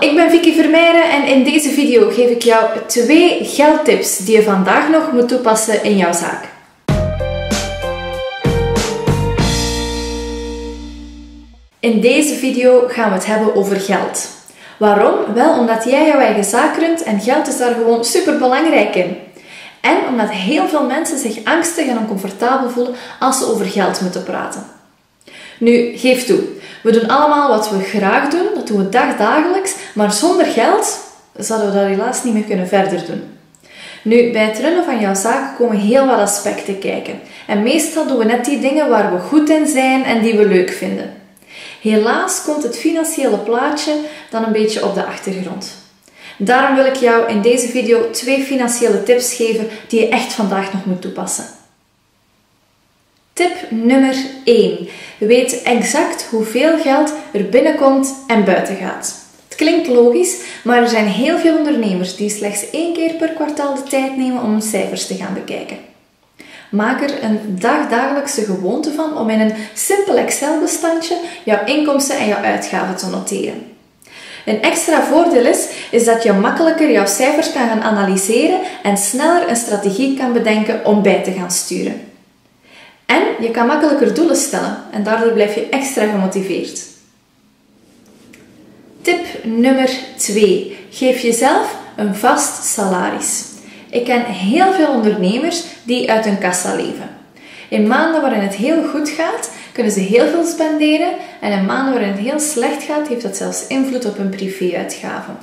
ik ben Vicky Vermeijren en in deze video geef ik jou twee geldtips die je vandaag nog moet toepassen in jouw zaak. In deze video gaan we het hebben over geld. Waarom? Wel omdat jij jouw eigen zaak runt en geld is daar gewoon super belangrijk in. En omdat heel veel mensen zich angstig en oncomfortabel voelen als ze over geld moeten praten. Nu, geef toe, we doen allemaal wat we graag doen, dat doen we dagdagelijks, maar zonder geld zouden we dat helaas niet meer kunnen verder doen. Nu, bij het runnen van jouw zaak komen heel wat aspecten kijken. En meestal doen we net die dingen waar we goed in zijn en die we leuk vinden. Helaas komt het financiële plaatje dan een beetje op de achtergrond. Daarom wil ik jou in deze video twee financiële tips geven die je echt vandaag nog moet toepassen. Tip nummer 1. Weet exact hoeveel geld er binnenkomt en buiten gaat. Het klinkt logisch, maar er zijn heel veel ondernemers die slechts één keer per kwartaal de tijd nemen om cijfers te gaan bekijken. Maak er een dagdagelijkse gewoonte van om in een simpel Excel-bestandje jouw inkomsten en jouw uitgaven te noteren. Een extra voordeel is, is dat je makkelijker jouw cijfers kan gaan analyseren en sneller een strategie kan bedenken om bij te gaan sturen. En je kan makkelijker doelen stellen en daardoor blijf je extra gemotiveerd. Tip nummer 2. Geef jezelf een vast salaris. Ik ken heel veel ondernemers die uit hun kassa leven. In maanden waarin het heel goed gaat, kunnen ze heel veel spenderen en in maanden waarin het heel slecht gaat, heeft dat zelfs invloed op hun privéuitgaven.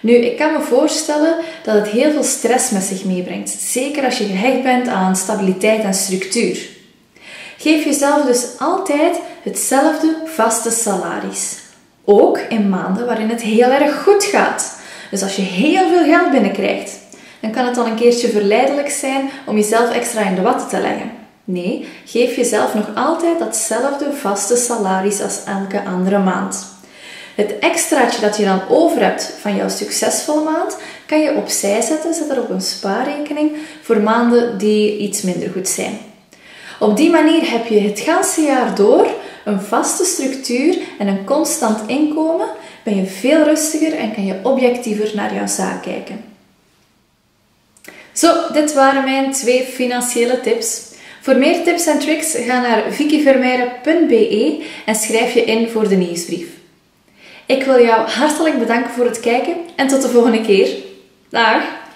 Nu, ik kan me voorstellen dat het heel veel stress met zich meebrengt, zeker als je gehecht bent aan stabiliteit en structuur. Geef jezelf dus altijd hetzelfde vaste salaris. Ook in maanden waarin het heel erg goed gaat. Dus als je heel veel geld binnenkrijgt, dan kan het dan een keertje verleidelijk zijn om jezelf extra in de watten te leggen. Nee, geef jezelf nog altijd datzelfde vaste salaris als elke andere maand. Het extraatje dat je dan over hebt van jouw succesvolle maand, kan je opzij zetten, zet er op een spaarrekening voor maanden die iets minder goed zijn. Op die manier heb je het ganse jaar door een vaste structuur en een constant inkomen, ben je veel rustiger en kan je objectiever naar jouw zaak kijken. Zo, dit waren mijn twee financiële tips. Voor meer tips en tricks ga naar vickyvermeijeren.be en schrijf je in voor de nieuwsbrief. Ik wil jou hartelijk bedanken voor het kijken en tot de volgende keer. Dag!